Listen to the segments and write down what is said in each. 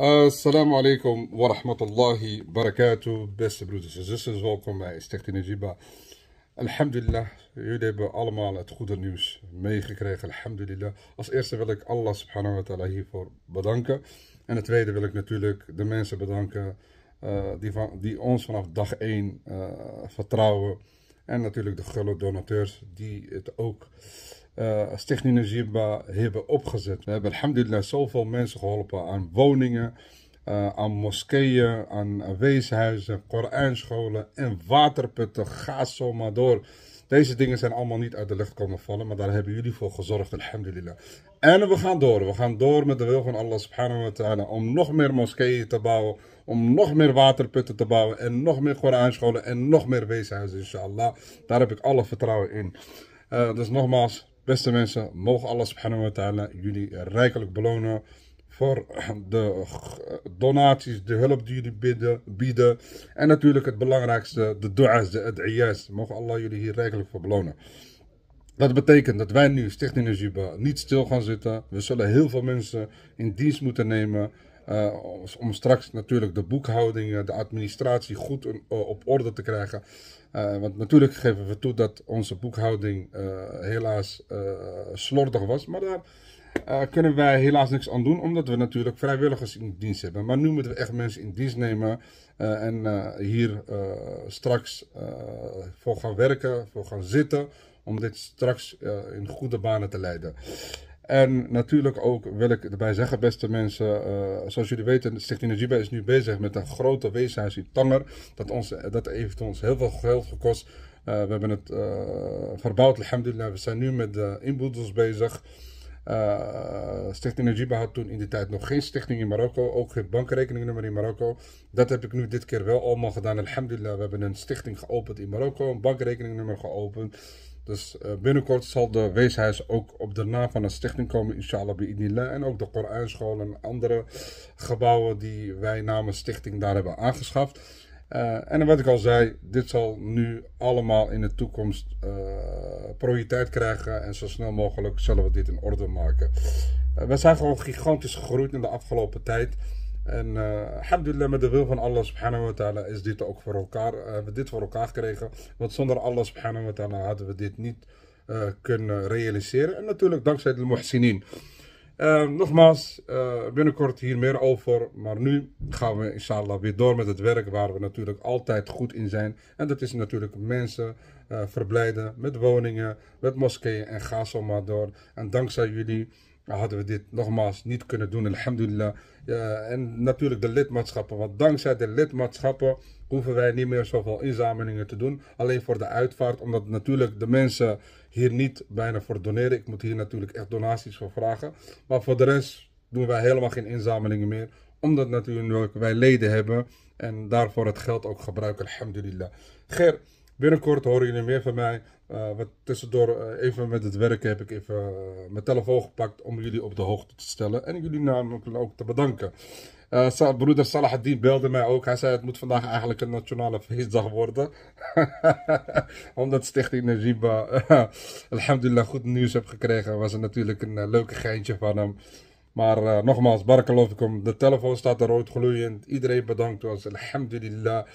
Assalamu alaikum wa rahmatullahi barakatuh. Beste broeders en zusters, welkom bij Stichting Najiba. Alhamdulillah, jullie hebben allemaal het goede nieuws meegekregen. Alhamdulillah. Als eerste wil ik Allah subhanahu wa ta'ala hiervoor bedanken. En het tweede wil ik natuurlijk de mensen bedanken uh, die, die ons vanaf dag 1 uh, eh, vertrouwen. En natuurlijk de gulle donateurs die het ook uh, Stichting Najiba hebben opgezet. We hebben alhamdulillah zoveel mensen geholpen aan woningen, uh, aan moskeeën, aan weeshuizen, Koranscholen en waterputten. Ga zo maar door. Deze dingen zijn allemaal niet uit de lucht komen vallen, maar daar hebben jullie voor gezorgd, alhamdulillah. En we gaan door. We gaan door met de wil van Allah subhanahu wa ta'ala om nog meer moskeeën te bouwen, om nog meer waterputten te bouwen en nog meer Koranscholen en nog meer weeshuizen, inshallah. Daar heb ik alle vertrouwen in. Uh, dus nogmaals, Beste mensen, mogen Allah subhanahu wa ta'ala jullie rijkelijk belonen voor de donaties, de hulp die jullie bieden, bieden. En natuurlijk het belangrijkste, de du'a's, de ad'iyas. Mogen Allah jullie hier rijkelijk voor belonen. Dat betekent dat wij nu, Stichting Najiba, niet stil gaan zitten. We zullen heel veel mensen in dienst moeten nemen. Uh, om straks natuurlijk de boekhouding, de administratie goed op orde te krijgen. Want natuurlijk geven we toe dat onze boekhouding helaas slordig was. Maar daar kunnen wij helaas niks aan doen, omdat we natuurlijk vrijwilligers in dienst hebben. Maar nu moeten we echt mensen in dienst nemen en hier straks voor gaan werken, voor gaan zitten. Om dit straks in goede banen te leiden. En natuurlijk ook wil ik erbij zeggen, beste mensen, uh, zoals jullie weten, Stichting Najiba is nu bezig met een grote weeshuis in Tanger. Dat, ons, dat heeft ons heel veel geld gekost. Uh, we hebben het uh, verbouwd, alhamdulillah. We zijn nu met de inboedels bezig. stichting Najiba had toen in die tijd nog geen stichting in Marokko, ook geen bankrekeningnummer in Marokko. Dat heb ik nu dit keer wel allemaal gedaan, alhamdulillah. We hebben een stichting geopend in Marokko, een bankrekeningnummer geopend. Dus uh, binnenkort zal de weeshuis ook op de naam van een stichting komen, inshallah bi'idnillah. En ook de Koranschool en andere gebouwen die wij namens stichting daar hebben aangeschaft. Uh, en wat ik al zei, dit zal nu allemaal in de toekomst uh, prioriteit krijgen. En zo snel mogelijk zullen we dit in orde maken. we zijn gewoon gigantisch gegroeid in de afgelopen tijd. En uh, alhamdulillah, met de wil van Allah subhanahu wa ta'ala is dit ook voor elkaar, hebben we dit voor elkaar gekregen. Want zonder Allah subhanahu wa ta'ala hadden we dit niet uh, kunnen realiseren. En natuurlijk dankzij de muhsinin. nogmaals, binnenkort hier meer over. Maar nu gaan we inshallah weer door met het werk waar we natuurlijk altijd goed in zijn. En dat is natuurlijk mensen verblijden met woningen, met moskeeën en ga zo maar door. En dankzij jullie hadden we dit nogmaals niet kunnen doen, alhamdulillah. en natuurlijk de lidmaatschappen, want dankzij de lidmaatschappen hoeven wij niet meer zoveel inzamelingen te doen. Alleen voor de uitvaart, omdat natuurlijk de mensen hier niet bijna voor doneren. Ik moet hier natuurlijk echt donaties voor vragen. Maar voor de rest doen wij helemaal geen inzamelingen meer. Omdat natuurlijk wij leden hebben en daarvoor het geld ook gebruiken, alhamdulillah. Ger, Binnenkort horen jullie meer van mij. Uh, wat tussendoor, uh, even met het werken, heb ik even uh, mijn telefoon gepakt om jullie op de hoogte te stellen. En jullie namelijk ook te bedanken. broeder Salahuddin belde mij ook. Hij zei het moet vandaag eigenlijk een nationale feestdag worden. Omdat Stichting Najiba, alhamdulillah, goed nieuws heb gekregen. Was er natuurlijk een leuke geintje van hem. Maar uh, nogmaals, barakallahu De telefoon staat er rood gloeiend. Iedereen bedankt ons. Alhamdulillah.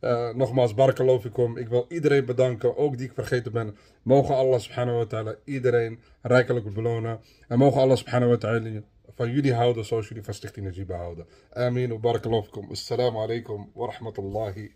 Uh, nogmaals, barakallahu Ik wil iedereen bedanken, ook die ik vergeten ben. Mogen Allah subhanahu wa ta'ala iedereen rijkelijk belonen. En mogen Allah subhanahu wa ta'ala van jullie houden zoals jullie van Stichting Najiba houden. Amin barakallahu fikum. Assalamu alaikum wa rahmatullahi.